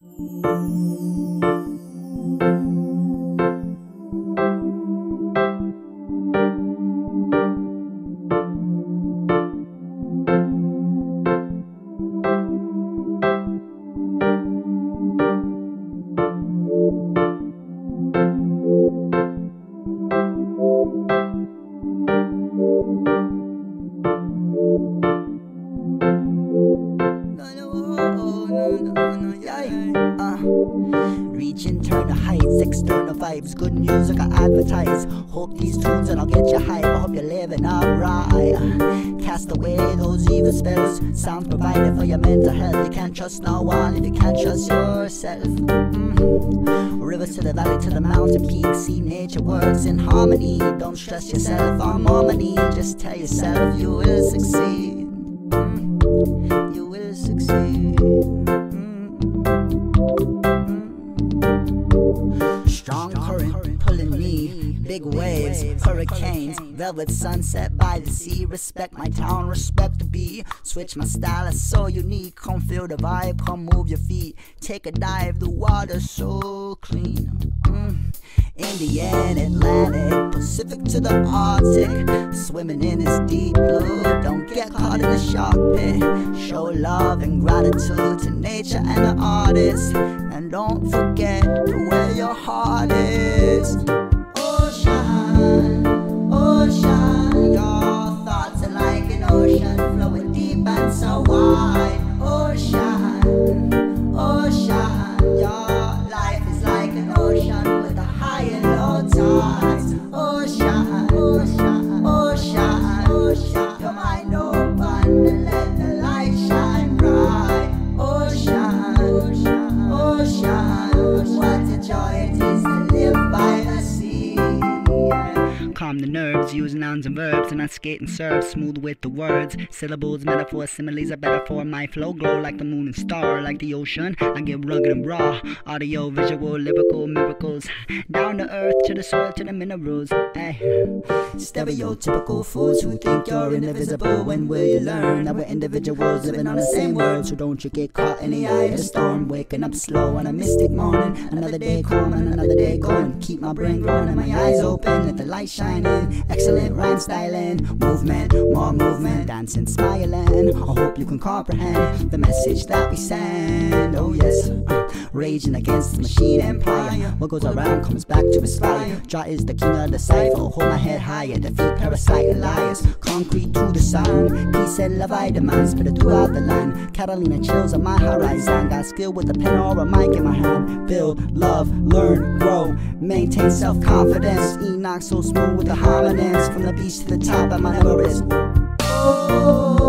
嗯 heights, external vibes, good music I advertise. Hope these tunes and I'll get you hype. I hope you're living alright. Cast away those evil spells. Sound provided for your mental health. You can't trust no one if you can't trust yourself. Mm-hmm. Rivers to the valley, to the mountain peak. See nature works in harmony. Don't stress yourself on more money. Just tell yourself you will succeed. Mm-hmm. You will succeed. Big waves, hurricanes, velvet sunset by the sea. Respect my town, respect the beat. Switch my style, it's so unique. Come feel the vibe, come move your feet. Take a dive, the water's so clean. Mm. Indian, Atlantic, Pacific to the Arctic. Swimming in this deep blue. Don't get caught in the shark pit. Show love and gratitude to nature and the artist. And don't forget where your heart is. Calm the nerves, use nouns and verbs, and I skate and serve smooth with the words. Syllables, metaphors, similes are better for my flow. Glow like the moon and star, like the ocean. I get rugged and raw. Audio, visual, lyrical miracles. Down to earth, to the soil, to the minerals. Ay. Stereotypical fools who think you're indivisible. When will you learn that we're individuals living on the same world? So don't you get caught in the eye of the storm. Waking up slow on a mystic morning. Another day coming, another day going. Keep my brain growing and my eyes open. Let the light shine in. Excellent rhyme styling. Movement, more movement. Dancing, smiling. I hope you can comprehend the message that we send. Oh, yes. Raging against the machine empire. What goes around comes back to inspire. Jaw is the king of the cipher. Hold my head higher. Defeat parasite and liars. Concrete to the sound. Peace and love I demand. Spread it throughout the land. Catalina chills on my horizon. Got skill with a pen or a mic in my hand. Build, love, learn, grow. Maintain self confidence. Enoch so smooth with the homonyms. From the beach to the top of my Everest. Oh,